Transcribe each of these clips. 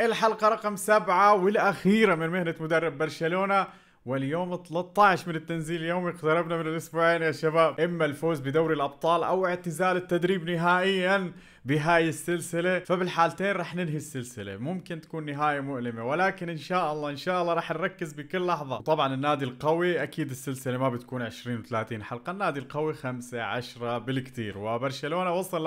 الحلقة رقم سبعة والأخيرة من مهنة مدرب برشلونة. واليوم 13 من التنزيل اليومي اقتربنا من الأسبوعين يا شباب. إما الفوز بدوري الأبطال أو اعتزال التدريب نهائيا بهاي السلسلة. فبالحالتين رح ننهي السلسلة. ممكن تكون نهاية مؤلمة ولكن إن شاء الله إن شاء الله رح نركز بكل لحظة. وطبعا النادي القوي أكيد السلسلة ما بتكون 20 و30 حلقة. النادي القوي 5 10 بالكثير. وبرشلونة وصل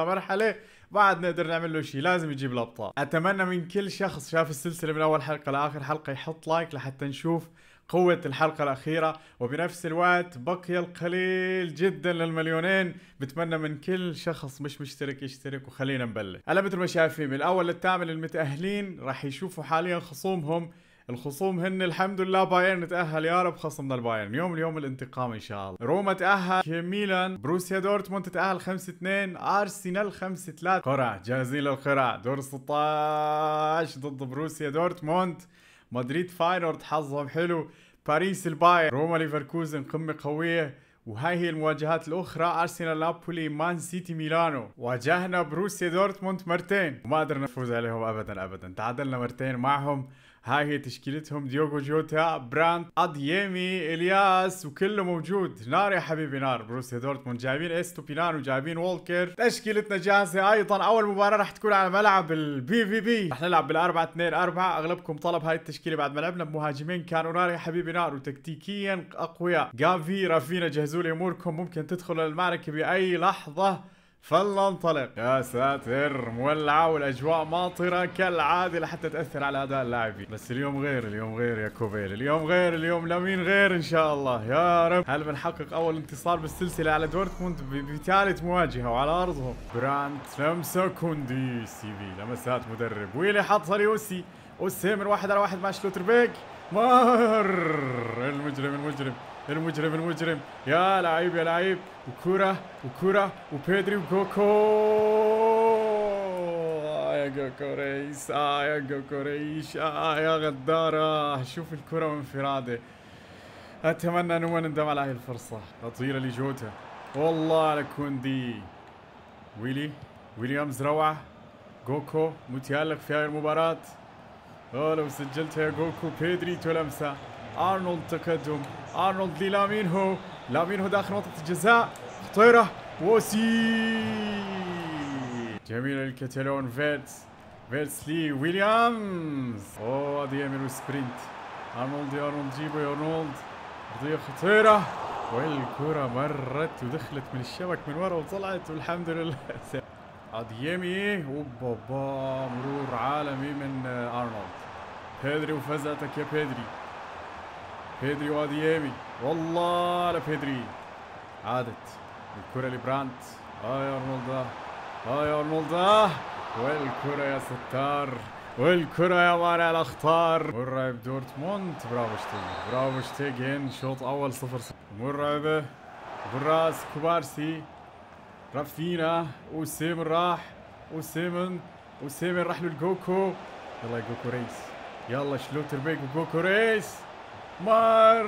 لمرحلة بعد نقدر نعمل له شيء لازم يجيب الابطال أتمنى من كل شخص شاف السلسلة من أول حلقة لآخر حلقة يحط like لحتى نشوف قوة الحلقة الأخيرة. وبنفس الوقت بقي القليل جدا للمليونين. بتمنى من كل شخص مش مشترك يشترك وخلينا نبلش. هلا مثل ما شايفين من الأول للثامن المتأهلين راح يشوفوا حاليا خصومهم الخصوم هن الحمد لله بايرن تأهل يا رب خصمنا البايرن. يوم اليوم الانتقام إن شاء الله. روما تأهل ميلان بروسيا دورتموند تأهل 5 2 أرسنال 5 3 قرعة جاهزين للقرعة دور 16 ضد بروسيا دورتموند. مدريد فاينورد حظهم حلو. باريس البايرن. روما ليفركوزن قمة قوية. وهاي هي المواجهات الأخرى. أرسنال نابولي مان سيتي ميلانو. واجهنا بروسيا دورتموند مرتين. وما قدرنا نفوز عليهم ابدا ابدا. تعادلنا مرتين معهم. هاي هي تشكيلتهم ديوغو جوتا برانت اديمي إلياس وكله موجود. نار يا حبيبي نار. بروسيا دورتموند جايبين استوبينان وجايبين وولكر. تشكيلتنا جاهزة. أيضا أول مباراة راح تكون على ملعب ال BVB. راح نلعب بالأربعة 2 4 أغلبكم طلب هاي التشكيلة بعد ما لعبنا. بمهاجمين كانوا نار يا حبيبي نار. وتكتيكيا أقوياء. جافي رافينيا جهزوا لي أموركم. ممكن تدخلوا المعركه بأي لحظة. فلننطلق يا ساتر. مولعة والأجواء ماطرة كالعادة لحتى تأثر على أداء اللاعبين. بس اليوم غير اليوم غير يا كوبيل. اليوم غير اليوم لمين غير إن شاء الله. يا رب. هل بنحقق أول انتصار بالسلسلة على دورتموند بثالث مواجهة وعلى أرضهم؟ برانت لمسة كوندي سي في. لمسات مدرب. ويلي حطها ليوسي أوسي. من واحد على واحد مع شلوتربيك. مر المجرم المجرم. المجرم المجرم. يا لعيب يا لعيب. وكرة وكرة. وبيدري وكوكو آه يا جوكو ريس. آه يا جوكو ريس. آه يا غدارة. شوف الكرة وانفرادة. أتمنى أنه ما نندم على هاي الفرصة. خطيرة لجوتا والله على كوندي. ويلي ويليامز روعة. جوكو متألق في هاي المباراة. أوه لو سجلتها يا جوكو. بيدري تلمسه. ارنولد تقدم ارنولد للامينهو لامينهو داخل منطقه الجزاء. خطيرة. وسي. جميل الكتالون فيرتس فيرتس لي ويليامز اوه هذه يعملوا سبرنت أرنولد يا أرنولد جيبه يا أرنولد. ارضيه خطيرة. والكرة مرت ودخلت من الشبك من ورا وطلعت والحمد لله. اديمي أوبا مرور عالمي من أرنولد. بيدري وفزعتك يا بيدري. بيدري واديمي والله على بيدري عادت الكرة لبرانت آه يا ارنولد آه يا ارنولد آه والكرة يا ستار والكرة يا مانع الاخطار مرعب دورتموند برافو شتيجن برافو شتيجن شوط اول صفر صفر مرعبة بالراس كوبارسي رافينيا اوسيمن راح اوسيمن اوسيمن راح للجوكو يلا جوكو ريس يلا شلوتر بيك وجوكو ريس مار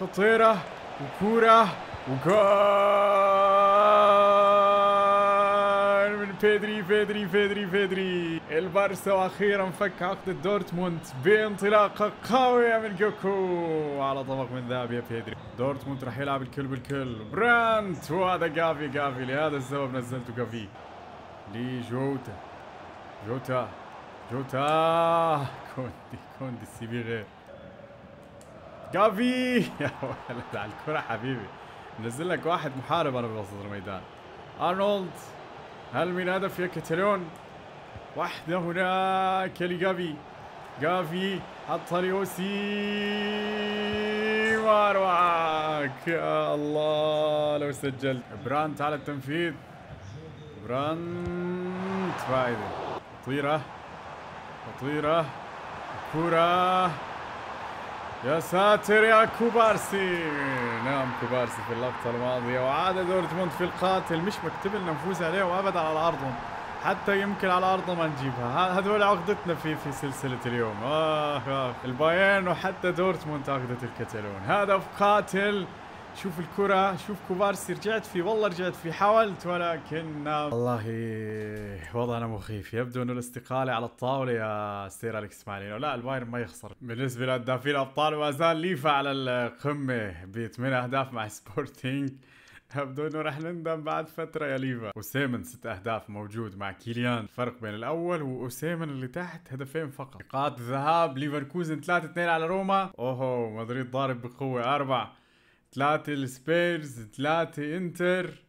خطيرة وكورة وجول! من بيدري بيدري بيدري بيدري. البارسا وأخيرا فك عقدة دورتموند بانطلاقة قوية من جوكو. على طبق من ذهب يا بيدري. دورتموند راح يلعب الكل بالكل. برانت! وهذا جافي جافي. لهذا السبب نزلته جافي. لجوتا جوتا. جوتا. كوندي كوندي السي بي غير جافي يا ولد على الكرة حبيبي. نزل لك واحد محارب أنا بوسط الميدان أرنولد هل من هدف يا كتالون واحدة هناك لجافي. جافي حطها ليوسي. واروعك يا الله لو سجلت. برانت على التنفيذ. برانت فايدة خطيرة خطيرة كرة. يا ساتر يا كوبارسي. نعم كوبارسي في اللقطة الماضية وعاد دورتموند في القاتل. مش مكتوب لنا نفوز عليهم ابدا على أرضهم حتى يمكن على أرضهم ما نجيبها. هذول عقدتنا في في سلسلة اليوم. آه, آه البايرن وحتى دورتموند عقدة الكتالون. هدف قاتل شوف الكرة شوف كوبارسي رجعت فيه. والله رجعت فيه. حاولت ولكن والله وضعنا مخيف يبدو إنه الاستقالة على الطاولة يا سير أليكس اسماعيلي لا البايرن ما يخسر. بالنسبة لهدافين الأبطال ما زال ليفا على القمة بثمان أهداف مع سبورتينج يبدو إنه رح نندم بعد فترة يا ليفا. اوسيمن ست أهداف موجود مع كيليان. الفرق بين الأول واوسيمن اللي تحت هدفين فقط. نقاط الذهاب ليفركوزن 3 2 على روما. أوهو مدريد ضارب بقوة أربعة. ثلاثة السبيرز ثلاثة انتر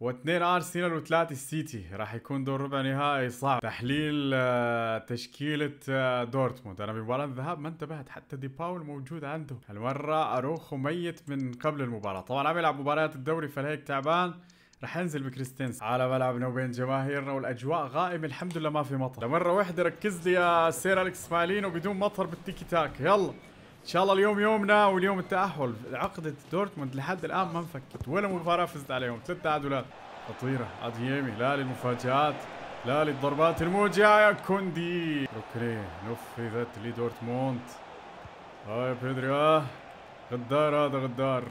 واثنين أرسنال وثلاثة السيتي راح يكون دور ربع نهائي صعب. تحليل آه، تشكيلة آه، دورتموند. أنا بمباراة الذهاب ما انتبهت. حتى دي باول موجود عنده. هالمرة أروخو ميت من قبل المباراة. طبعا عم يلعب مباريات الدوري فلهيك تعبان. رح ينزل بكريستنس على ملعبنا وبين جماهيرنا والأجواء غائمة. الحمد لله ما في مطر. لمرة واحدة ركز لي يا سير الكس اسماعيلين وبدون مطر بالتيكي تاك. يلا. إن شاء الله اليوم يومنا واليوم التأهل. عقده دورتموند لحد الآن ما انفكت ولا مباراة فزت عليهم. ثلاث تعادلات. خطيرة. اديمي لا للمفاجآت. لا للضربات الموجعة. يا كوندي. ركني نفذت لدورتموند. هاي بيدري آه غدار هذا غدار.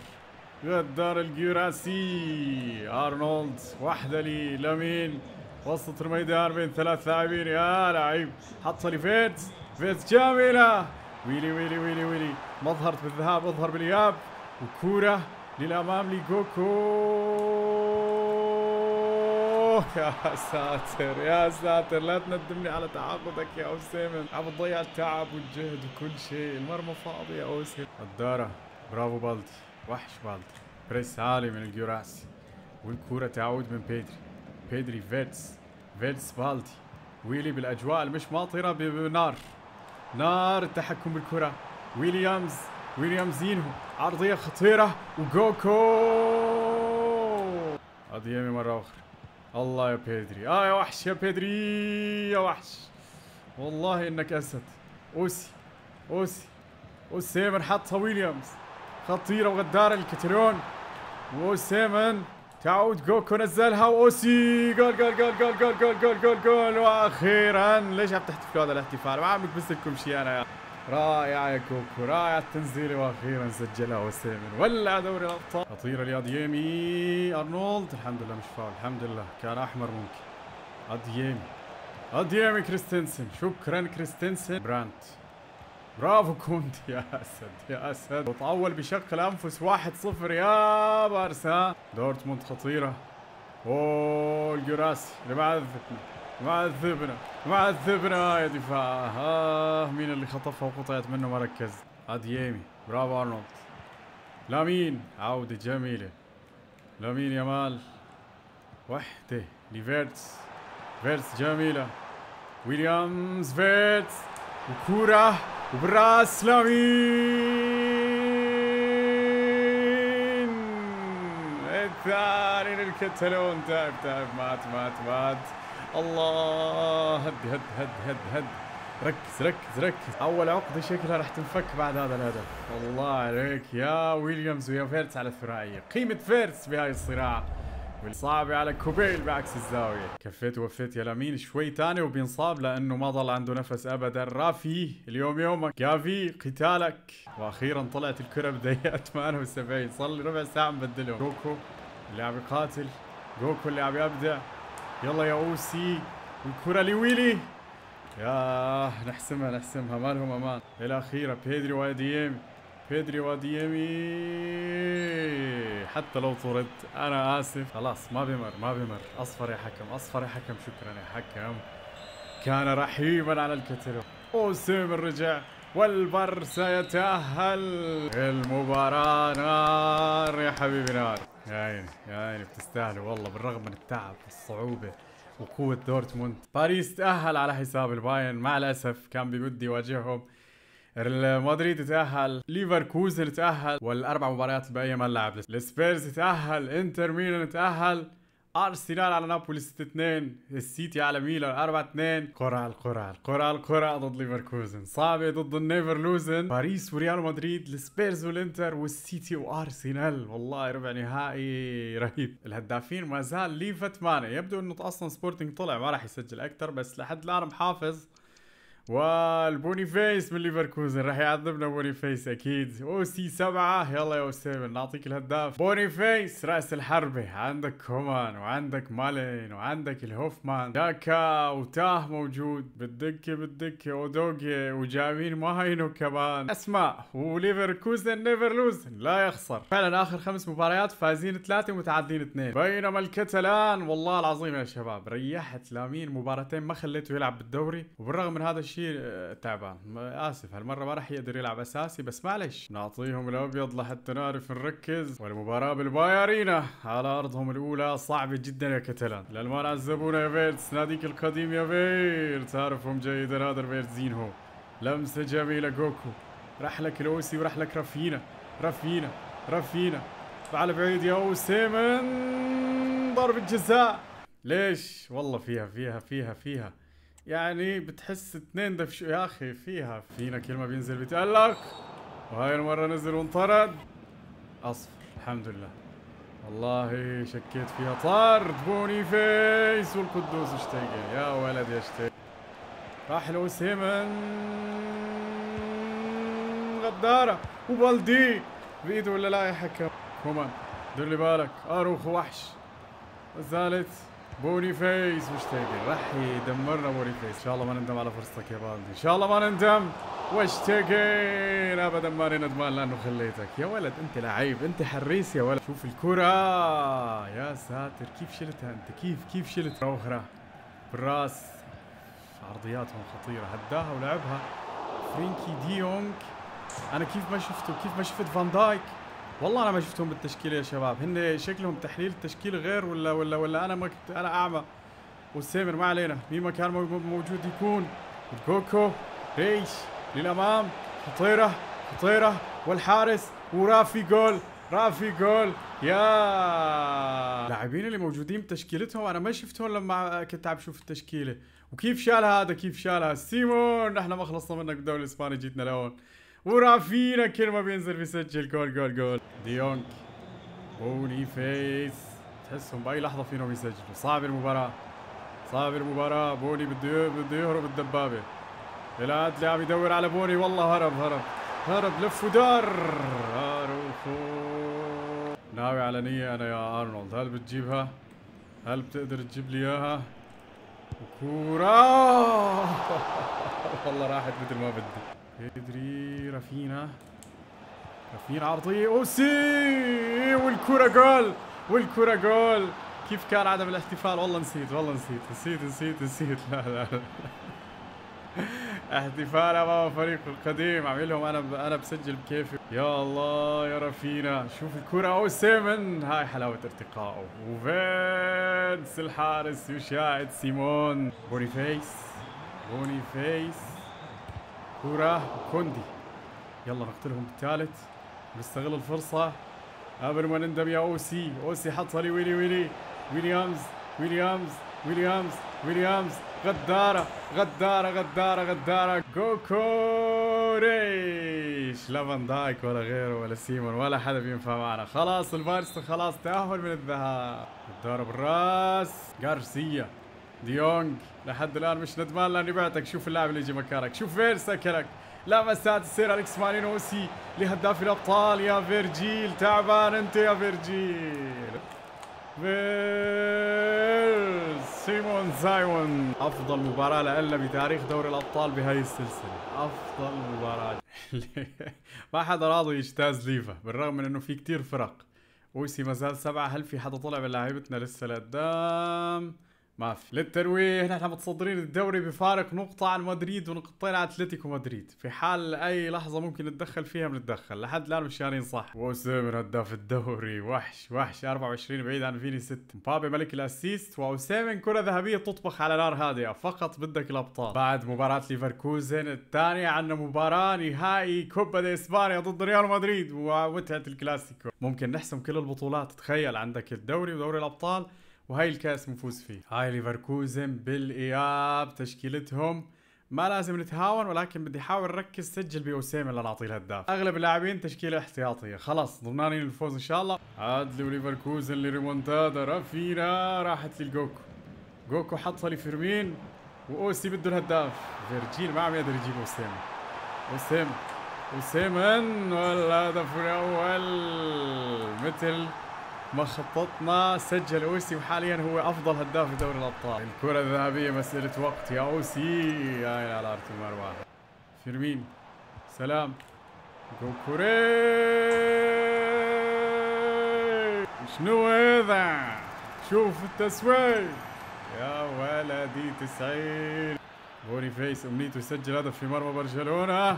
غدار الجيراسي أرنولد. واحدة لي لمين وسط الميدان بين ثلاث لاعبين. يا لعيب. حطها لفيتس فيتس جميلة. ويلي ويلي ويلي ويلي. مظهر بالذهاب مظهر بالإياب. وكورة للأمام لجوكو. يا ساتر يا ساتر. لا تندمني على تعاقدك يا أوسيمن. عم تضيع التعب والجهد وكل شيء. المرمى فاضي يا أوسيمن. الدارة. برافو بالدي. وحش بالدي. press عالي من الجيراسي والكرة تعود من بيدري. بيدري فيتس. فيتس بالدي. ويلي بالأجواء المش ماطرة بنار. نار التحكم بالكرة. ويليامز ويليامز ينهو. عرضية خطيرة. وجوكو! أديمي مرة أخرى. الله يا بيدري. آه يا وحش يا بيدري يا وحش. والله إنك أسد. أوسي أوسي أوسيمن حطها ويليامز. خطيرة وغدارة الكترون وأوسيمن تعود جوكو نزلها واوسي جول جول جول جول جول جول جول جول جول. وأخيرا ليش عم تحتفلوا هذا الاحتفال؟ ما عم بكبس لكم شيء أنا. يا رائع يا كوكو رائع التنزيل. وأخيرا سجلها أوسيمن ولع دوري الأبطال. خطيره لاديمي أرنولد. الحمد لله مش فاول. الحمد لله. كان أحمر ممكن. اديمي اديمي كريستنسن. شكرا كريستنسن. برانت. برافو كوندي يا أسد يا أسد. شوط أول بشق الأنفس 1-0 يا بارسا. دورتموند خطيرة. أوه الجراسي. اللي معذبنا معذبنا معذبنا يا دفاع. آه مين اللي خطفها وقطعت منه ما ركز اديمي برافو أرنولد. لامين. عودة جميلة. لامين يامال. وحدة. لفيرتس فيرتس جميلة. ويليامز فيرتس. وكورة. وبالرأس لامين. الثاني للكتالون. تعب تعب مات مات مات. الله هد هد هد هد هد. ركز ركز ركز. أول عقدة شكلها راح تنفك بعد هذا الهدف. الله عليك يا ويليامز ويا فيرتس على الثنائية. قيمة فيرتس بهاي الصراع. والصعبة على كوبيل بعكس الزاوية. كفيت ووفيت يا لامين شوي تاني وبينصاب لأنه ما ضل عنده نفس أبدا. رافي اليوم يومك. كافي قتالك. وأخيرا طلعت الكرة بدقيقة 78 صار لي ربع ساعة مبدلهم جوكو اللي عم يقاتل جوكو اللي عم يبدع يلا يا أوسي. والكرة لويلي. يا نحسمها نحسمها. ما لهم أمان الاخيره بيدري واديمي بيدري واديمي حتى لو طردت أنا آسف. خلاص ما بمر ما بمر أصفر يا حكم أصفر يا حكم. شكرا يا حكم. كان رحيما على الكتلو أوسيم رجع والبرسا يتأهل المباراة نار يا حبيبي نار. يا عيني يا عيني بتستاهلوا والله بالرغم من التعب والصعوبة وقوة دورتموند. باريس تأهل على حساب البايرن. مع الأسف كان ببده يواجههم مدريد تأهل ليفركوزن تأهل والأربع مباريات الباقية ما لعب السبيرز تأهل إنتر ميلان تأهل أرسنال على نابولي 6 2 السيتي على ميلان 4 2 قرعه القرعه القرعه القرعه ضد ليفركوزن. صعبه ضد ال Neverlusen. باريس وريال مدريد السبيرز والإنتر والسيتي وأرسنال. والله ربع نهائي رهيب. الهدافين ما زال ليفا 8 يبدو إنه أصلا سبورتنج طلع ما راح يسجل أكثر بس لحد الآن محافظ. والبونيفيس من ليفركوزن راح يعذبنا بونيفيس أكيد. أوسي سبعة يلا يا اسامه نعطيك الهداف. بونيفيس رأس الحربة عندك كومان وعندك مالين وعندك الهوفمان. داكا وتاه موجود. بالدكة بالدكة. ودوجي وجايبين ماينو كمان. أسماء وليفركوزن never lose لا يخسر. فعلا آخر خمس مباريات فايزين ثلاثة ومتعادلين اثنين. بينما الكتلان والله العظيم يا شباب ريحت لامين مباراتين ما خليته يلعب بالدوري. وبالرغم من هذا الشيء آه، تعبان. آسف هالمرة ما راح يقدر يلعب أساسي بس معلش نعطيهم الأبيض لحتى نعرف نركز. والمباراة بالباي أرينا على أرضهم الأولى صعبة جدا يا كتلان للمان عذبونا يا فيرتس. ناديك القديم يا فيرتس. تعرفهم جيدا هذا فيرتس زينهو. لمسة جميلة جوكو. راح لك الاوسي وراح لك رافينا رافينا رافينا على بعيد يا أوسيمن. ضربة جزاء. ليش؟ والله فيها فيها فيها فيها. يعني بتحس اثنين دفشوا يا أخي فيها فينا كلمه بينزل بيتألق وهاي المرة نزل وانطرد. أصفر الحمد لله. والله شكيت فيها. طرد بوني فيس والقدوس اشتيقي يا ولد يا اشتيقي راح له سيمن غدارة. وبلدي. بإيده ولا لا يا حكم. كومان دير بالك. أروخ وحش. الثالث بوني فيس واشتيجن راح يدمرنا بوني فيس إن شاء الله ما نندم على فرصتك يا بالدي. إن شاء الله ما نندم. واشتيجن ابدا ما ندمان لأنه خليتك يا ولد أنت لعيب أنت حريص يا ولد. شوف الكرة. يا ساتر كيف شلتها أنت؟ كيف كيف شلتها؟ أخرى. بالراس. عرضياتهم خطيرة. هداها ولعبها. فرينكي ديونج أنا كيف ما شفته كيف ما شفت فان دايك. والله أنا ما شفتهم بالتشكيله يا شباب. هن شكلهم تحليل التشكيل غير ولا ولا ولا أنا ما كنت أنا أعمى. والسيمر ما علينا. مين ما كان موجود يكون؟ كوكو ريش للأمام خطيرة خطيرة. والحارس ورافي جول رافي جول. يا! اللاعبين اللي موجودين بتشكيلتهم أنا ما شفتهم لما كنت عم بشوف التشكيلة. وكيف شال هذا؟ كيف شالها سيمون! نحن ما خلصنا منك بالدوري الإسباني جيتنا لهون. ورافينا كل ما بينزل بيسجل جول جول جول ديونج بوني فيس تحسهم باي لحظه فينهم يسجلوا صعب المباراه صعب المباراه بوني بده بده يهرب الدبابه عدلي عم يدور على بوني والله هرب هرب هرب لف ودار اروخو ناوي على نية أنا يا ارنولد هل بتجيبها هل بتقدر تجيب لي اياها كورة والله راحت مثل ما بدي بيدري رافينا. رافينا عرضية أوسي! والكرة جول! والكرة جول! كيف كان عدم الاحتفال؟ والله نسيت والله نسيت نسيت نسيت نسيت. لا لا, لا. احتفال أمام فريق القديم. عامل لهم أنا أنا بسجل بكيفي. يا الله يا رافينا. شوف الكرة. أوسيمن هاي حلاوة ارتقائه. وفينس الحارس يشاهد سيمون. بوني فيس بوني فيس كورة كوندي. يلا نقتلهم بالثالث نستغل الفرصة. قبل ما نندم يا أوسي. أوسي حطها لي ويلي ويلي. ويليامز ويليامز ويليامز ويليامز. غدارة غدارة غدارة غدارة. كوكوريش لا فان دايك ولا غيره ولا سيمون ولا حدا بينفع معنا. خلاص الفارس خلاص تأهل من الذهاب. غدارة بالراس. غارسيا ديونج لحد الآن مش ندمان لأني بعتك. شوف اللاعب اللي يجي مكانك. شوف فين سكرك. لا مسات تصير أليكس مالينوسي لهداف الأبطال. يا فيرجيل تعبان أنت يا فيرجيل. سيمون زايون أفضل مباراة لنا بتاريخ دوري الأبطال بهاي السلسلة. أفضل مباراة. ما حدا راضي يجتاز ليفا بالرغم من إنه في كتير فرق. اوسي ما زال سبعة. هل في حدا طلع من لاعيبتنا لسه لقدام ما في. للترويج نحن متصدرين الدوري بفارق نقطة عن مدريد ونقطتين عن أتلتيكو مدريد. في حال أي لحظة ممكن نتدخل فيها بنتدخل. لحد الآن مشيانين صح. وسيمن هداف الدوري. وحش وحش. 24 بعيد عن فيني 6 مبابي ملك ال assist. وسيمن كرة ذهبية تطبخ على نار هادئة. فقط بدك الأبطال. بعد مباراة ليفركوزن الثانية عندنا مباراة نهائي كوبا دي إسبانيا ضد ريال مدريد. ومتعة الكلاسيكو. ممكن نحسم كل البطولات. تخيل عندك الدوري ودوري الأبطال. وهي الكاس نفوز فيه. هاي ليفركوزن بالإياب تشكيلتهم ما لازم نتهاون ولكن بدي أحاول ركز سجل باوسيم اللي نعطيه الهداف. أغلب اللاعبين تشكيلة احتياطية. خلاص ضمنانين الفوز إن شاء الله. عادلي وليفركوزن لريمونتادا رافينا راحت للجوكو جوكو حطها لفيرمين وأوسي بده الهداف. فيرجيل ما عم يقدر يجيب وسام وسام وسيمن والهدف الأول. مثل ما خططنا سجل أوسي وحاليا هو أفضل هداف في دوري الأبطال. الكرة الذهبية مسألة وقت يا أوسي. يا على المرمى فيرمين. سلام. جوكوري شنو هذا؟ شوف التسويق يا ولدي 90 بوني فيس أمنيته يسجل هدف في مرمى برشلونة.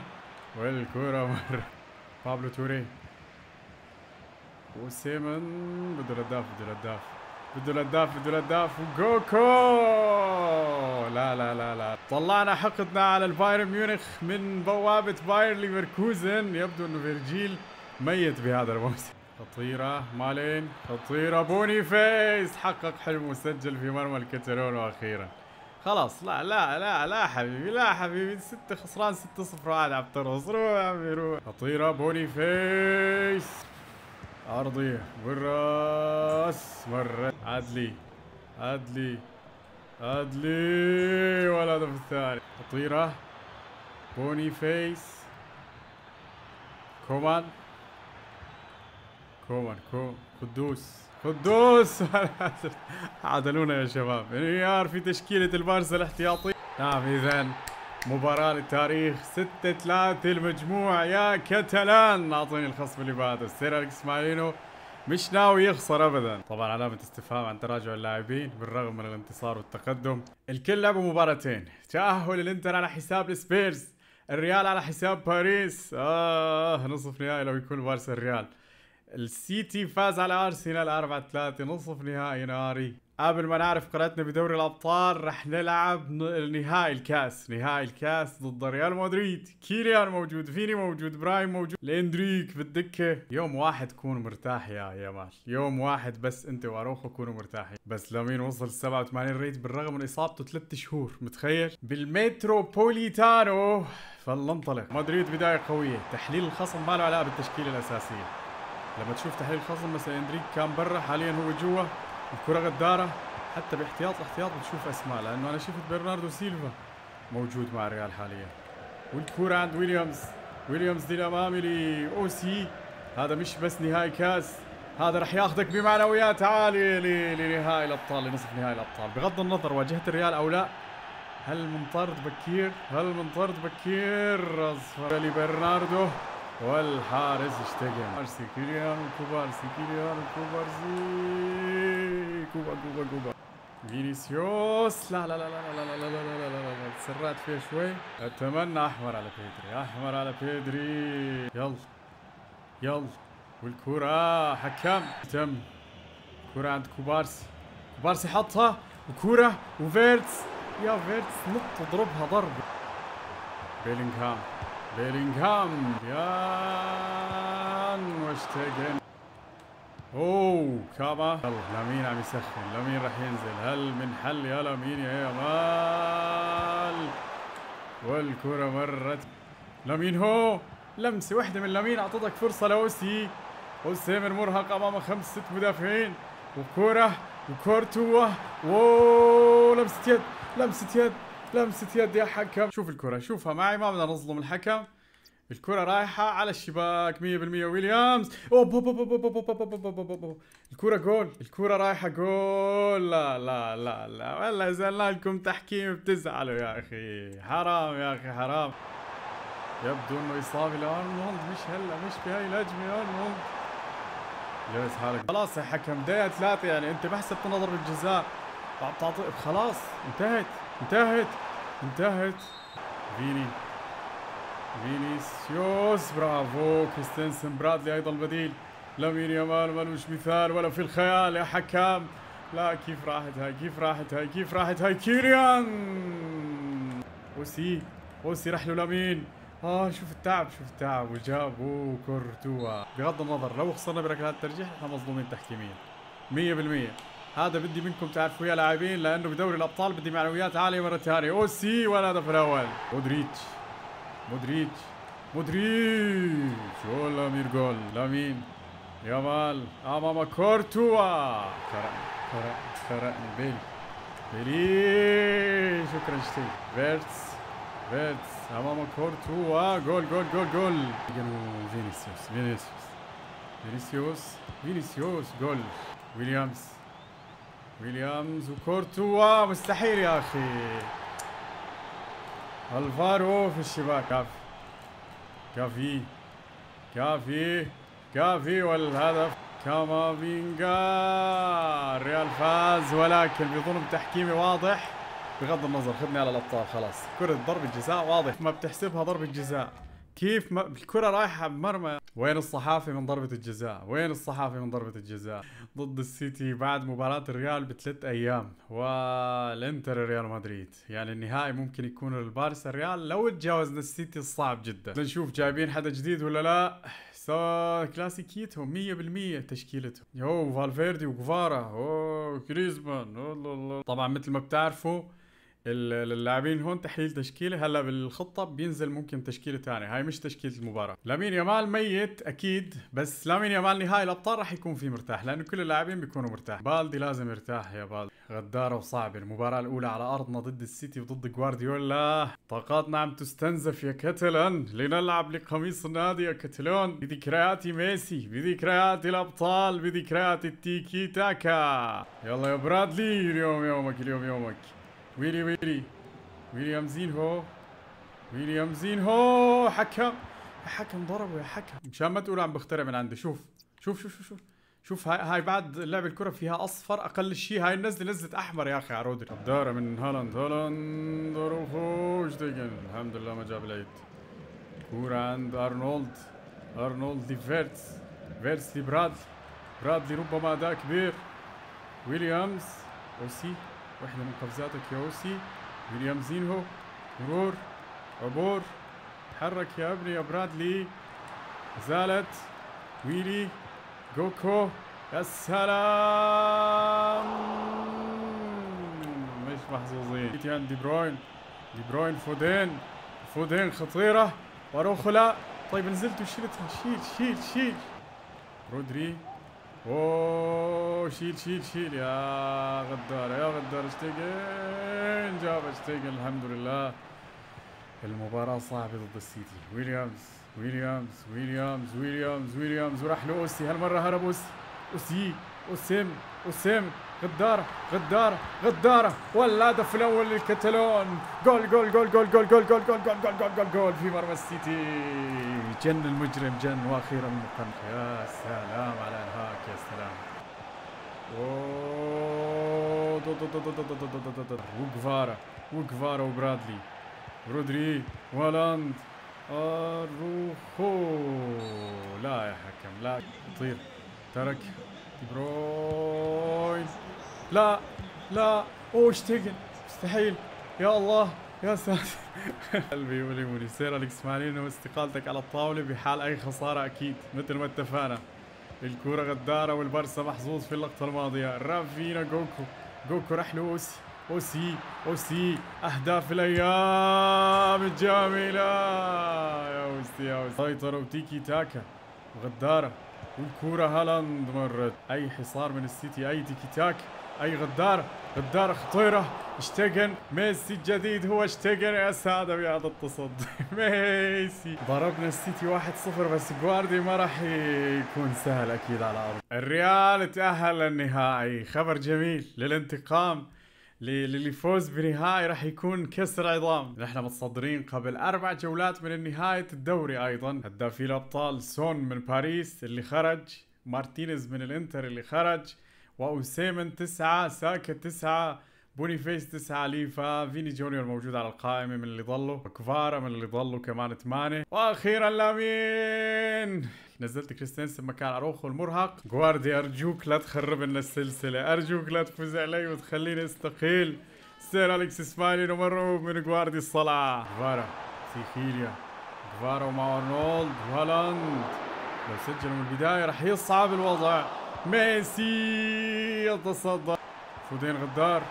والكرة مر بابلو توري. وسيمن بده الهداف بده الهداف بده الهداف بده الهداف وجوكو! لا لا لا لا. طلعنا حقدنا على البايرن ميونخ من بوابة بايرن ليفركوزن. يبدو إنه فيرجيل ميت بهذا الموسم. خطيرة مالين خطيرة. بوني فيس حقق حلمه وسجل في مرمى الكتالون وأخيرا. خلاص لا لا لا لا حبيبي لا حبيبي. ستة خسران ستة صفر. وقاعد عم ترقص روح روح. خطيرة بوني فيس عرضية بالراس مرة عدلي عدلي عدلي والهدف الثاني. خطيرة. بوني فيس كومان. كومان كو قدوس. قدوس! عادلونا يا شباب. انهيار في تشكيلة البارسا الاحتياطي نعم اذا مباراة للتاريخ 6 3 المجموع يا كتالان أعطيني الخصم اللي بعده. سير أليكس مارينو مش ناوي يخسر ابدا. طبعا علامة استفهام عن تراجع اللاعبين بالرغم من الانتصار والتقدم. الكل لعبوا مباراتين. تأهل الإنتر على حساب السبيرز. الريال على حساب باريس. آه نصف نهائي لو يكون بارسا الريال. السيتي فاز على أرسنال 4 3 نصف نهائي ناري قبل ما نعرف قراءتنا بدوري الأبطال رح نلعب نهائي الكاس. نهائي الكاس ضد ريال مدريد. كيليان موجود فيني موجود براهيم موجود. لإندريك بالدكة. يوم واحد كون مرتاح يا يامال يوم واحد بس أنت وأروخو كونوا مرتاحين. بس لامين وصل 87 rate بالرغم من إصابته ثلاث شهور متخيل؟ بالمتروبوليتانو. فلننطلق. مدريد بداية قوية. تحليل الخصم ما له علاقه بالتشكيله الأساسية. لما تشوف تحليل الخصم مثلا إندريك كان برا حاليا هو جوا. الكرة غدارة حتى باحتياط الاحتياط بتشوف أسماء لأنه أنا شفت برناردو سيلفا موجود مع الريال حاليا. والكرة عند ويليامز. ويليامز دي الامامي لاوسي هذا مش بس نهائي كاس. هذا رح ياخذك بمعنويات. عالية لنهائي الأبطال لنصف نهائي الأبطال. بغض النظر واجهت الريال أو لا هل من طرد بكير؟ هل من طرد بكير؟ أصفر لبرناردو والحارس اشتغل كوبارسي كيليان كوبارسي كيليان كوبارسي كوبا كوبا كوبا فينيسيوس لا لا لا لا لا لا لا لا لا لا لا تسرعت فيها شوي اتمنى احمر على بيدري احمر على بيدري يلا يلا والكرة حكم تم كرة عند كوبارسي كوبارسي حطها وكرة وفيرتس يا فيرتس نط اضربها ضرب بيلينغهام بيلينغهام يان واشتيجن أوه كابا. يلا لامين عم يسخن. لامين رح ينزل. هل من حل يا لامين يا يامال؟ والكرة مرت. لامين هو. لمسة واحدة من لامين. أعطتك فرصة لأوسي. اوسيمر مرهق أمام خمس ست مدافعين. وكرة وكورتوا. wow لمسة يد لمسة يد. لمسة يد يا حكم شوف الكرة شوفها معي ما بدنا نظلم الحكم الكرة رايحة على الشباك 100% ويليامز اوب الكرة جول الكرة رايحة جول لا لا لا لا والله إذا لكم تحكيم بتزعلوا يا أخي حرام يا أخي حرام يبدو انه اصابه لارنولد مش هلا مش بهاي الهجمه ارنولد جوز حالك خلاص يا حكم دقيقه ثلاثة يعني انت بحسب تنظر بالجزاء بتعطي خلاص انتهت انتهت انتهت. فيني فينيسيوس برافو. كريستنسن برادلي أيضا البديل. لامين يامال ملوش مثال ولا في الخيال يا حكام. لا كيف راحت هاي؟ كيف راحت هاي؟ كيف راحت هاي؟ كيريان! أوسي أوسي راح له لامين. آه شوف التعب شوف التعب. وجاب كورتوا. بغض النظر لو خسرنا بركلات الترجيح إحنا مظلومين تحكيميا. 100% هذا بدي منكم تعرفوا يا لاعبين لأنه بدوري الأبطال بدي معنويات عالية مرة ثانية. اوسي والهدف الأول. مودريتش. مودريتش. مودريتش. ولا أمير جول. لامين. يامال. أمام كورتوا. كرة بيل. بيري شكرا شتي. فيرتس. فيرتس. أمام كورتوا. جول جول جول جول. كانوا فينيسيوس. فينيسيوس. فينيسيوس. فينيسيوس. جول. ويليامز. ويليامز وكورتوا مستحيل يا أخي. ألفارو في الشباك. كافي. كافي. كافي. كافي والهدف. كامافينجا. الريال فاز ولكن بظلم تحكيمي واضح. بغض النظر خذني على الأبطال خلاص. كرة ضربة جزاء واضح. ما بتحسبها ضربة جزاء كيف ما الكرة رايحة بمرمى وين الصحافي من ضربة الجزاء؟ وين الصحافي من ضربة الجزاء؟ ضد السيتي بعد مباراة الريال بثلاث أيام. والإنتر ريال مدريد. يعني النهائي ممكن يكون البارسا الريال لو تجاوزنا السيتي الصعب جدا. نشوف جايبين حدا جديد ولا لا. سا كلاسيكيتهم 100% تشكيلتهم. يو فالفيردي وكفارا. أوه كريزمان. طبعا مثل ما بتعرفوا اللاعبين هون تحليل تشكيلة. هلأ بالخطة بينزل ممكن تشكيلة ثانية هاي مش تشكيلة المباراة. لامين يامال ميت أكيد بس لامين يامال نهائي الأبطال راح يكون فيه مرتاح لأنه كل اللاعبين بيكونوا مرتاح. بالدي لازم يرتاح يا بالدي. غدارة وصعبة. المباراة الأولى على ارضنا ضد السيتي وضد جوارديولا طاقاتنا عم تستنزف يا كتلان لنلعب لقميص النادي يا كتلون بذكريات ميسي بذكريات الأبطال بذكريات التيكي تاكا. يلا يا برادلي اليوم يومك اليوم يومك. ويلي ويلي. ويليامزينهو ويليامزينهو حكم. يا حكم ضربه يا حكم. مشان ما تقول عم بخترع من عندي. شوف. شوف شوف شوف شوف. شوف هاي هاي بعد لعب الكرة فيها أصفر أقل شيء هاي النزلة نزلت أحمر يا أخي على رودري. دارة من هالاند. هالاند روحوش الحمد لله ما جاب العيد. كورة عند أرنولد. أرنولد لفيرتس فيرتس. لبرادلي برادلي ربما أداء كبير. ويليامز. أوسي. واحدة من قفزاتك يا أوسي. ويليام زينهو. مرور. عبور. تحرك يا ابني يا برادلي. زالت. ويلي. جوكو. يا سلام. مش محظوظين. تيان دي بروين. دي بروين فودين. فودين خطيرة. واروخو لا طيب نزلت وشيلتها شيل شيل شيل. رودري. اوه شيل شيل شيل يا غدار. يا غدار شتيجن جاب شتيجن الحمد لله المباراة صعبة ضد السيتي. ويليامز ويليامز ويليامز ويليامز ويليامز. وراح له اوسي هالمرة هرب أوسي. أوسي اسم اسم غدارة غدارة غدارة والهدف الأول للكتالون جول جول جول جول جول جول جول جول جول جول جول جول جول في مرمى السيتي جن المجرم جن وأخيرا مقنع يا سلام على إنهاك يا سلام وكفارا وكفارا وبرادلي رودري ولاند اروخو لا يا حكم لا طير ترك دي بروين لا لا اوه شتيجن مستحيل. يا الله يا ساتر. قلبي وليموني سير أليكس مالينو استقالتك على الطاولة بحال أي خسارة أكيد مثل ما اتفقنا. الكورة غدارة والبرسا محظوظ في اللقطة الماضية. رافينا جوكو جوكو راح له أوسي أوسي. اوسي أهداف الأيام الجميلة. يا أوسي يا أوسي. سيطرة وتيكي تاكا. وغدارة والكورة هالاند مرت. أي حصار من السيتي أي تيكي تاك. أي غدار غدار خطيرة. شتيجن ميسي الجديد هو شتيجن يا سادة بهذا التصدي ميسي. ضربنا السيتي 1-0 بس جواردي ما راح يكون سهل أكيد على الأرض الريال تأهل للنهائي. خبر جميل للانتقام. للفوز بنهائي راح يكون كسر عظام. نحن متصدرين قبل أربع جولات من نهاية الدوري أيضا. هدافي الأبطال سون من باريس اللي خرج. مارتينيز من الإنتر اللي خرج. واوسيمن تسعة ساكا تسعة بونيفيس تسعة ليفا فيني جونيور موجود على القائمة من اللي ضلوا. كفارا من اللي ضلوا كمان ثمانية. وأخيرا لامين! نزلت كريستنسن مكان أروخو المرهق. جواردي أرجوك لا تخرب لنا السلسلة. أرجوك لا تفوز علي وتخليني أستقيل. سير أليكس إسماعيلي مرعوب من جواردي الصلاة كفارا سيخيليا. كفارا ومع ارنولد وهالاند لو سجلوا من البداية راح يصعب الوضع. ميسي يتصدى. فودين غدار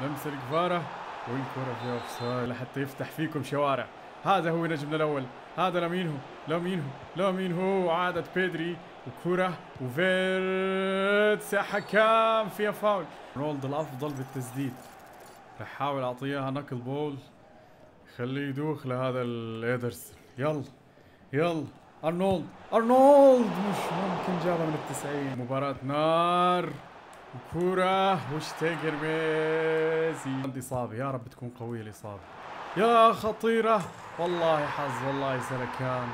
لمسة الكفارة والكرة في offside لحتى يفتح فيكم شوارع. هذا هو نجمنا الأول. هذا لامينهو لامينهو لامينهو عادت بيدري وكرة وفيرتس. حكام فيها فاول. رونالدو الأفضل بالتسديد رح أحاول أعطيه knuckleball. خليه يدوخ لهذا الايدرسون يلا يلا. أرنولد. أرنولد مش ممكن جابها من التسعين. مباراة نار كورة وش تقر ميسي عندي إصابة. يا رب تكون قوية الإصابة. يا خطيرة. والله حظ والله سلكان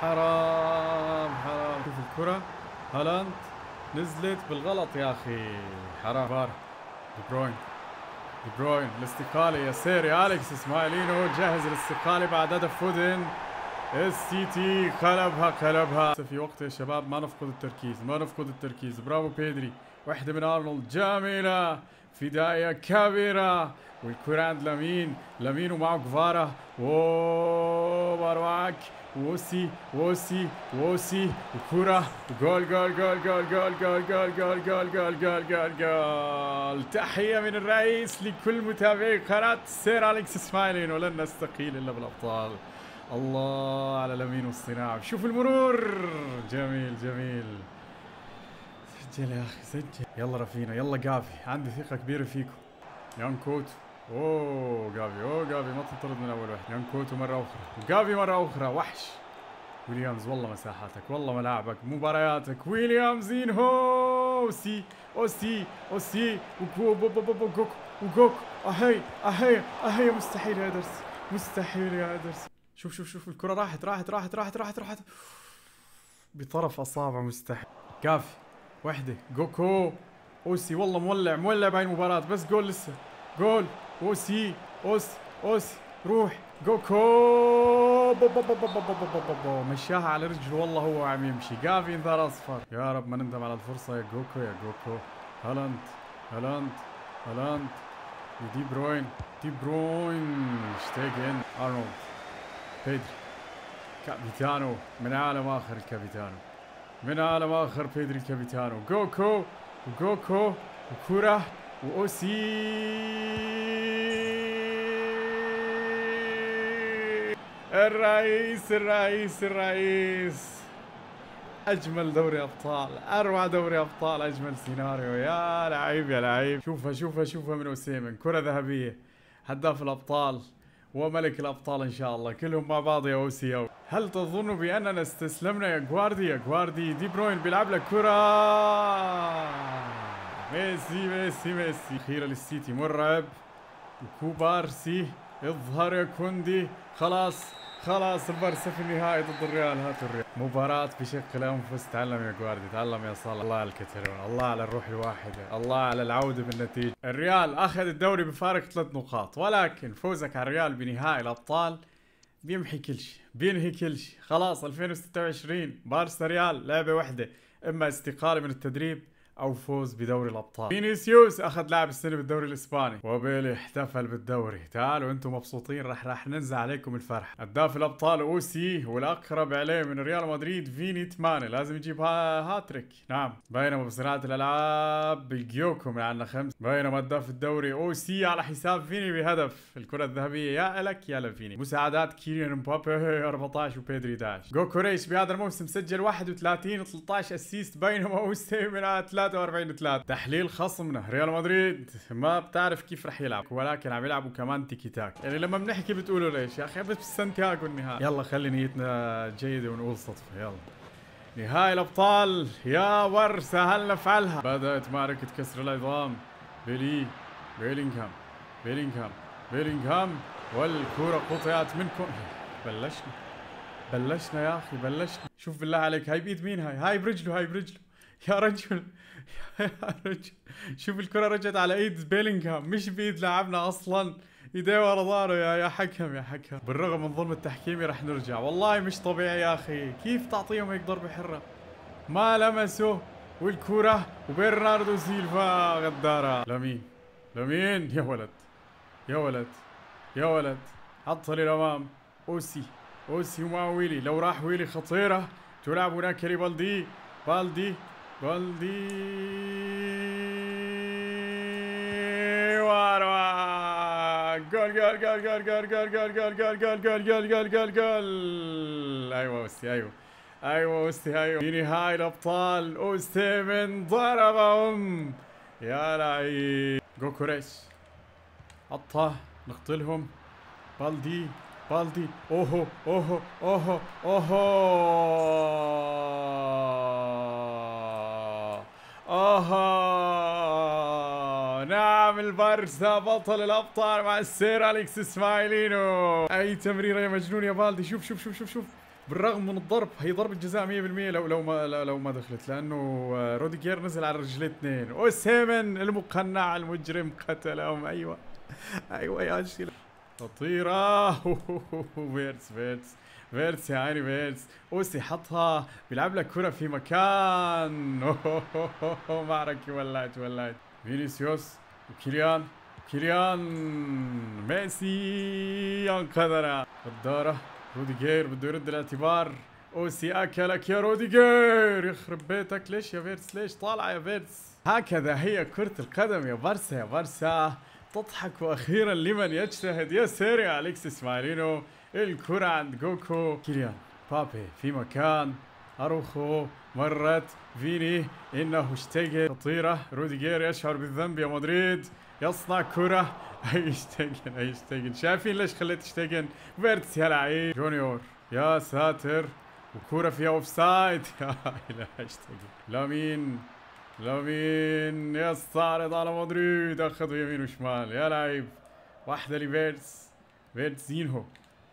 حرام حرام. شوف الكرة. هالاند نزلت بالغلط يا أخي. حرام. دي بروين. دي بروين. الاستقالة يا سير يا أليكس إسماعيلينو جهز الاستقالة بعد هدف فودن. السيتي قلبها قلبها في وقت يا شباب ما نفقد التركيز ما نفقد التركيز برافو بيدري واحدة من ارنولد جميلة فداية كبيرة والكرة عند لامين لامين ومعه جفارا ومروعك ووسي ووسي ووسي وكرة جول جول جول جول جول جول جول جول جول جول جول جول جول تحية من الرئيس لكل متابعي قناة سير أليكس اسماعيلين ولن نستقيل إلا بالأبطال الله على لامين والصناعة. شوف المرور. جميل جميل. سجل يا أخي سجل. يلا رفينا يلا جافي عندي ثقة كبيرة فيكم. يان كوت أوه جافي أوه جافي ما تطرد من أول واحد. يان كوتو مرة أخرى. وجافي مرة أخرى. وحش. ويليامز والله مساحاتك والله ملاعبك مبارياتك. ويليامز انهو أوسي أوسي أوسي. وجوك وجوك أهي أهي أهي. مستحيل يا إدرس. مستحيل يا إدرس. شوف شوف شوف الكرة راحت راحت راحت راحت راحت راحت. بطرف أصابع مستحيل. كافي. وحدة. جوكو. أوسي. والله مولع مولع بهاي المباراة. بس جول لسه. جول. أوسي. أوس أوس. روح. جوكو. مشاها على رجله. والله هو عم يمشي. جافي انذار أصفر. يا رب ما نندم على الفرصة. يا جوكو يا جوكو. هالاند. هالاند. هالاند. دي بروين. دي بروين. شتيجن. أرنولد. بيدري. كابيتانو من عالم آخر الكابيتانو. من عالم آخر بيدري الكابيتانو. جوكو وجوكو وكرة وأوسي. الرئيس الرئيس الرئيس. أجمل دوري أبطال أروع دوري أبطال أجمل سيناريو. يا لعيب يا لعيب. شوفها شوفها شوفها من أوسيمن. كرة ذهبية. هداف الأبطال. وملك الأبطال إن شاء الله. كلهم مع بعض يا أوسي هل تظن بأننا استسلمنا يا جواردي؟ يا جواردي دي بروين بيلعب لك كرة. ميسي ميسي ميسي. أخيرا للسيتي مرعب. وكوبارسي إظهر يا كوندي. خلاص. خلاص البارسا في النهائي ضد الريال. هاتوا الريال. مباراة بشق الانفس تعلم يا جواردي تعلم يا صالح الله على الكتالون الله على الروح الواحدة الله على العودة بالنتيجة. الريال أخذ الدوري بفارق ثلاث نقاط ولكن فوزك على الريال بنهائي الأبطال بيمحي كل شيء بينهي كل شيء. خلاص 2026 بارسا ريال لعبة واحدة إما استقالة من التدريب أو فوز بدوري الأبطال. فينيسيوس أخذ لاعب السنة بالدوري الإسباني. وبيلي احتفل بالدوري. تعالوا أنتم مبسوطين. رح رح ننزل عليكم الفرح. هداف الأبطال أوسي والأقرب عليه من ريال مدريد فيني 8 لازم يجيب هاتريك. نعم. بينما بصناعه الألعاب بالجيوكو من عندنا خمس. بينما هداف الدوري أوسي على حساب فيني بهدف. الكرة الذهبية يا لك يا لفيني. مساعدات كيليان مبابي 14 وبيدري 11 جوكوريش بهذا الموسم سجل 31 و13 assist. بينما أوسي من 43 3 تحليل خصمنا ريال مدريد. ما بتعرف كيف رح يلعب. ولكن عم يلعبوا كمان تيكي تاك يعني لما بنحكي بتقولوا ليش؟ يا أخي بس سانتياغو النهائي. يلا خلي نيتنا جيدة ونقول صدفة. يلا. نهائي الأبطال. يا ور سهل نفعلها؟ بدأت معركه كسر العظام. بيلي بيلينغهام بيلينغهام بيلينغهام. والكرة قطعت منكم. بلشنا. بلشنا يا أخي بلشنا. شوف بالله عليك هاي بإيد مين هاي؟ هاي برجله هاي برجله. يا رجل يا رجل. شوف الكرة رجعت على إيد بيلينغهام مش بإيد لاعبنا أصلا. إيديه ورا ظهره يا يا حكم يا حكم. بالرغم من ظلم التحكيمي رح نرجع. والله مش طبيعي يا أخي. كيف تعطيهم هيك ضربة حرة؟ ما لمسه والكرة وبرناردو سيلفا غدارة. لمين لمين يا ولد يا ولد يا ولد. حطها للامام أوسي أوسي وما ويلي. لو راح ويلي خطيرة. تلعب هناك ريبالدي بالدي. بالدي واروا جول جول جول جول جول جول جول جول جول جول جول جول جول جول جول أيوه أوسي أيوه أيوه أوسي أيوه في نهاية الابطال أوسي من ضربهم يا لعيب جوكوريش عطها نقتلهم بالدي بالدي اوهو اوهو اوهو اوهو أوهو! نعم البارسا بطل الأبطال مع السير أليكس إسماعيلينو. أي تمريره يا مجنون يا بالدي؟ شوف شوف شوف شوف شوف. بالرغم من الضرب هي ضربة جزاء 100% لو لو ما لو ما دخلت لأنه روديجير نزل على رجليه اثنين. أوسيمن المقنع المجرم قتلهم. أيوه. أيوه يا شيل. خطيرة. فيرتس فيرتس فيرتس يا عيني فيرتس. أوسي حطها. بيلعب لك كرة في مكان. معركة ولعت ولعت. فينيسيوس وكيليان. كيليان. ميسي. انقذنا الدارة. روديجير بده يرد الاعتبار. أوسي أكلك يا روديجير. يخرب بيتك. ليش يا فيرتس؟ ليش طالعة يا فيرتس؟ هكذا هي كرة القدم يا بارسا يا بارسا. تضحك وأخيرا لمن يجتهد. يا سيري أليكسيس مارينو. الكرة عند جوكو كيليان بابي في مكان أروخو مرت فيني إنه اشتغل خطيرة روديجير يشعر بالذنب يا مدريد. يصنع كرة. يشتغل يشتغل شايفين ليش خليت يشتغل فيرتس يا لعيب. جونيور يا ساتر. وكرة فيها اوف سايد يا إله يشتغل لامين لامين. يستعرض على مدريد. اخذوا يمين وشمال. يا لعيب واحدة لفيرتس. فيرتس زينهو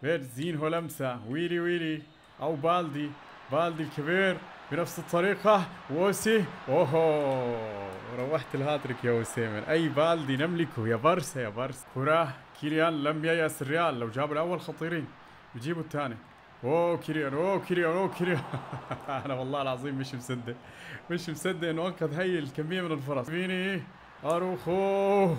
فيرتس زينهو لمسة ويلي ويلي أو بالدي بالدي الكبير بنفس الطريقة أوسي اوهو روحت الهاتريك يا أوسيمن اي بالدي نملكه يا بارسا يا بارسا كرة كيليان لم ييأس الريال لو جابوا الأول خطيرين بيجيبوا الثاني اوه كيريان اوه كيريان اوه كيريان أنا والله العظيم مش مصدق مش مصدق انه انقذ هي الكميه من الفرص فيني أروخو.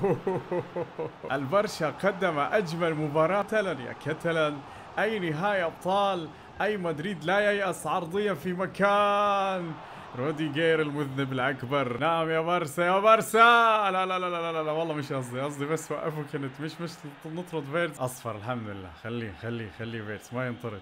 البرشا قدم أجمل مباراة كتلن يا كتلن أي نهاية أبطال. أي مدريد لا ييأس عرضية في مكان. روديجير المذنب الأكبر. نعم يا بارسا يا بارسا. لا لا لا لا لا, لا والله مش قصدي. قصدي بس وقفوا كنت مش مش نطرد فيرتس أصفر الحمد لله. خليه خليه خليه فيرتس ما ينطرد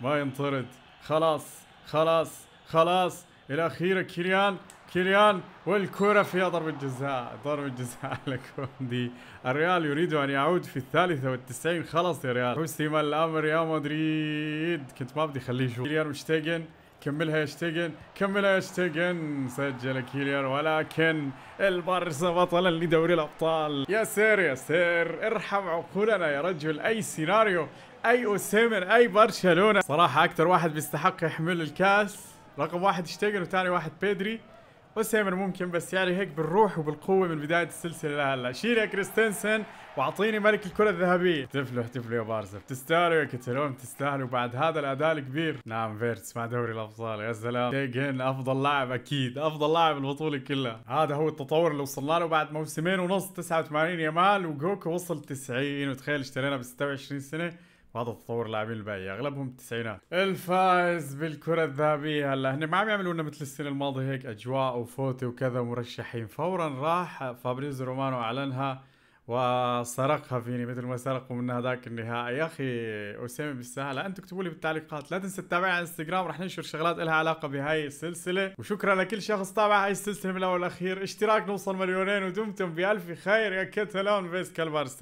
ما ينطرد. خلاص خلاص خلاص. الاخيره كيليان كيليان والكرة فيها ضربة جزاء ضربة جزاء لكوندي. الريال يريد أن يعود في الثالثة والتسعين. خلاص يا ريال. حسم الأمر يا مدريد. كنت ما بدي خليه يشوف. كيليان شتيجن كملها يا شتيجن. كملها يا شتيجن. سجل كيليان ولكن البارسا بطلا لدوري الأبطال. يا سير يا سير ارحم عقولنا يا رجل. أي سيناريو أي أوسيمن أي برشلونة. صراحة أكثر واحد بيستحق يحمل الكأس. رقم واحد شتيجن وثاني واحد بيدري. اوسيمن ممكن بس يعني هيك بالروح وبالقوة من بداية السلسلة لهلا شيل يا كريستنسن واعطيني ملك الكرة الذهبية. احتفلوا احتفلوا يا بارسا. بتستاهلوا يا كتالون بتستاهلوا. بعد هذا الأداء الكبير. نعم فيرتس مع دوري الأبطال. يا سلام. تيجن أفضل لاعب أكيد. أفضل لاعب البطولة كلها. هذا هو التطور اللي وصلنا له بعد موسمين ونص 89 يامال وجوكو وصل 90 وتخيل اشترينا ب 26 سنة. وهذا تطور اللاعبين الباقي أغلبهم التسعينات الفائز بالكرة الذهبية. هلا هن ما عم يعملوا لنا مثل السنة الماضية هيك أجواء وفوتة وكذا مرشحين فورا راح فابريزو رومانو أعلنها وسرقها فيني مثل ما سرقوا من هذاك النهائي. يا أخي أسامة بالسهل أنتم اكتبوا لي بالتعليقات. لا تنسى تتابعني على إنستغرام رح ننشر شغلات لها علاقة بهاي السلسلة. وشكرا لكل شخص تابع هاي السلسلة من الأول والاخير اشتراك نوصل مليونين ودمتم بألف خير. يا كتالون فيسكا البارسا.